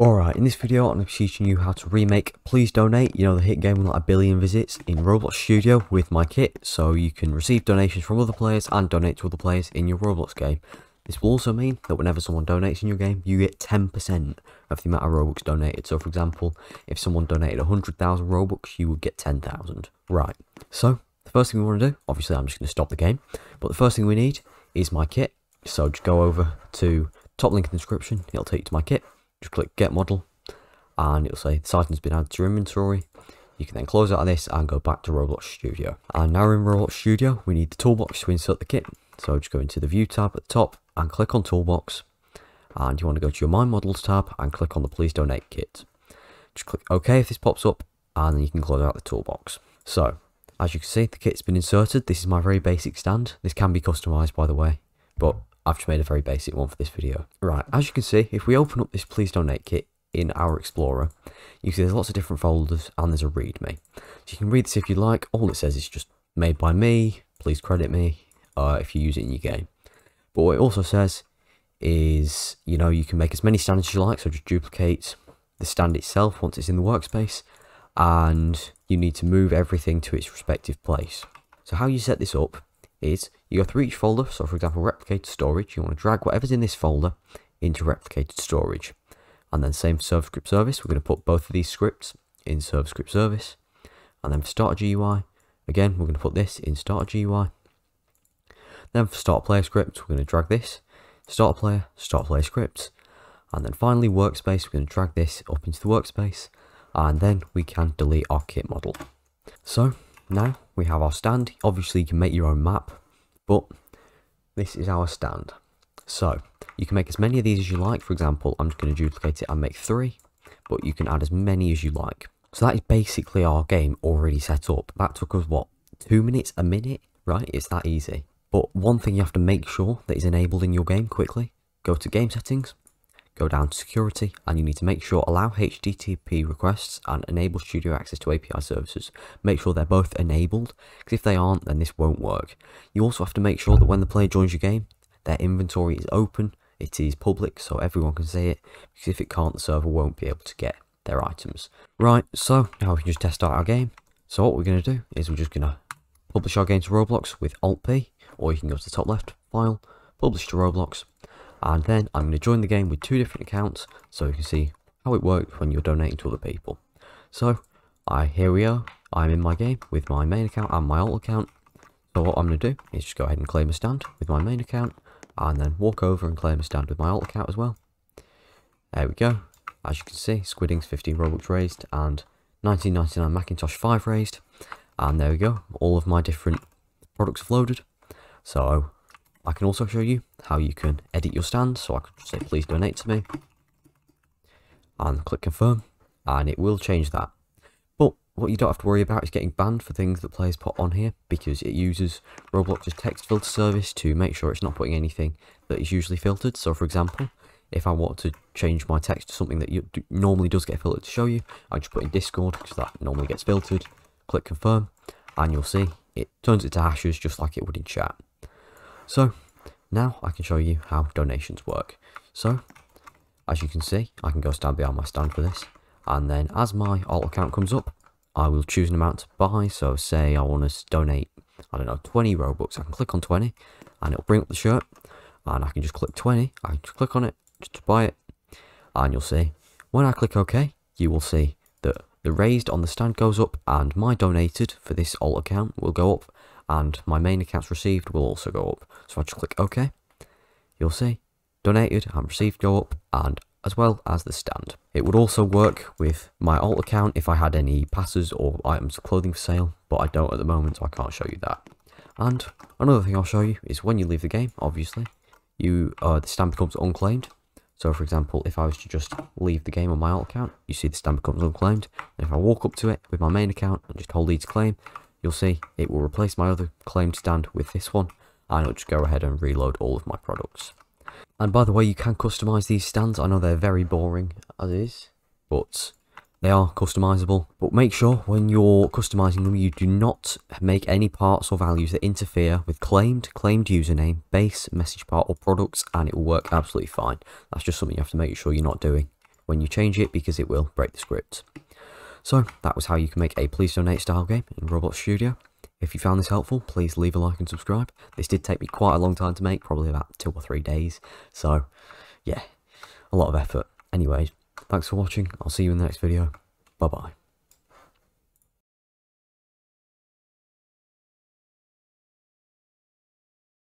Alright, in this video I'm going to be teaching you how to remake Please Donate, you know the hit game with like a billion visits in Roblox Studio with my kit, so you can receive donations from other players and donate to other players in your Roblox game. This will also mean that whenever someone donates in your game, you get 10% of the amount of Robux donated. So for example, if someone donated 100,000 Robux, you would get 10,000. Right, so the first thing we want to do, obviously I'm just going to stop the game, but the first thing we need is my kit. So just go over to top link in the description, it'll take you to my kit just click get model and it'll say this item's been added to inventory. You can then close out of this and go back to Roblox Studio. And now in Roblox Studio, we need the toolbox to insert the kit. So just go into the View tab at the top and click on Toolbox. And you want to go to your My Models tab and click on the Please Donate kit. Just click OK if this pops up and then you can close out the toolbox. So, as you can see, the kit's been inserted. This is my very basic stand. This can be customized, by the way, but I've just made a very basic one for this video. Right, as you can see, if we open up this Please Donate kit in our Explorer, you see there's lots of different folders and there's a README. So you can read this if you like. All it says is just made by me, please credit me uh, if you use it in your game. But what it also says is, you know, you can make as many stands as you like, so just duplicate the stand itself once it's in the workspace, and you need to move everything to its respective place. So how you set this up is you go through each folder. So for example, replicated storage, you want to drag whatever's in this folder into replicated storage. And then same for script service, we're going to put both of these scripts in server script service. And then for starter GUI, again, we're going to put this in starter GUI. Then for start player script, we're going to drag this, start player, start player script. And then finally workspace, we're going to drag this up into the workspace. And then we can delete our kit model. So now we have our stand. Obviously, you can make your own map, but this is our stand. So you can make as many of these as you like. For example, I'm just going to duplicate it and make three, but you can add as many as you like. So that is basically our game already set up. That took us, what, two minutes, a minute, right? It's that easy. But one thing you have to make sure that is enabled in your game quickly, go to game settings, go down to security and you need to make sure allow HTTP requests and enable studio access to API services. Make sure they're both enabled because if they aren't then this won't work. You also have to make sure that when the player joins your game their inventory is open, it is public so everyone can see it because if it can't the server won't be able to get their items. Right so now we can just test out our game. So what we're going to do is we're just going to publish our game to Roblox with Alt P or you can go to the top left file, publish to Roblox and then I'm going to join the game with two different accounts so you can see how it works when you're donating to other people. So I here we are, I'm in my game with my main account and my alt account. So what I'm going to do is just go ahead and claim a stand with my main account and then walk over and claim a stand with my alt account as well. There we go. As you can see, Squidingz 15 Robux raised and 1999 Macintosh 5 raised. And there we go, all of my different products have loaded. So I can also show you how you can edit your stand. So I could say, please donate to me. And click confirm. And it will change that. But what you don't have to worry about is getting banned for things that players put on here. Because it uses Roblox's text filter service to make sure it's not putting anything that is usually filtered. So for example, if I want to change my text to something that you, normally does get filtered to show you, I just put in Discord because that normally gets filtered. Click confirm and you'll see it turns it to hashes just like it would in chat. So now I can show you how donations work. So as you can see, I can go stand behind my stand for this. And then as my alt account comes up, I will choose an amount to buy. So say I want to donate, I don't know, 20 Robux. I can click on 20 and it'll bring up the shirt. And I can just click 20. I can just click on it just to buy it. And you'll see, when I click OK, you will see that the raised on the stand goes up and my donated for this alt account will go up and my main accounts received will also go up. So I just click OK. You'll see donated and received go up and as well as the stand. It would also work with my alt account if I had any passes or items of clothing for sale, but I don't at the moment so I can't show you that. And another thing I'll show you is when you leave the game, obviously, you uh, the stand becomes unclaimed. So for example, if I was to just leave the game on my alt account, you see the stand becomes unclaimed. And if I walk up to it with my main account and just hold E to claim, you'll see it will replace my other claimed stand with this one and it'll just go ahead and reload all of my products. And by the way, you can customize these stands. I know they're very boring as is, but they are customizable. But make sure when you're customizing them, you do not make any parts or values that interfere with claimed, claimed username, base, message part, or products, and it will work absolutely fine. That's just something you have to make sure you're not doing when you change it because it will break the script. So that was how you can make a please donate style game in Roblox Studio. If you found this helpful, please leave a like and subscribe. This did take me quite a long time to make, probably about two or three days. So, yeah, a lot of effort. Anyways, thanks for watching. I'll see you in the next video. Bye bye.